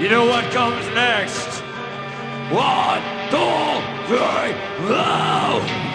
You know what comes next? One, two, three, go!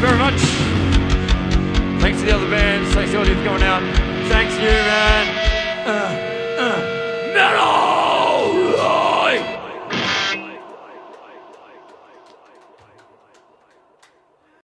You very much. Thanks to the other bands. Thanks to the audience coming out. Thanks you, man. Uh.